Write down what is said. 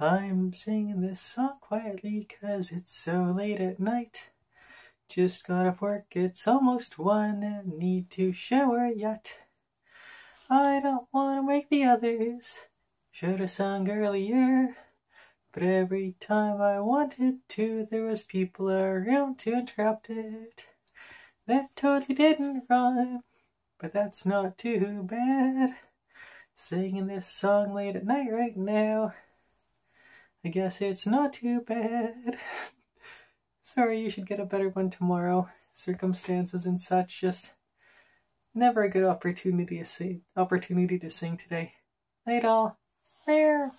I'm singing this song quietly 'cause it's so late at night. Just got off work, it's almost one, and need to shower yet. I don't want to wake the others, should have sung earlier. But every time I wanted to, there was people around to interrupt it. That totally didn't rhyme, but that's not too bad. Singing this song late at night right now. I guess it's not too bad. Sorry, you should get a better one tomorrow. Circumstances and such, just never a good opportunity to sing, opportunity to sing today. Night all. Rare.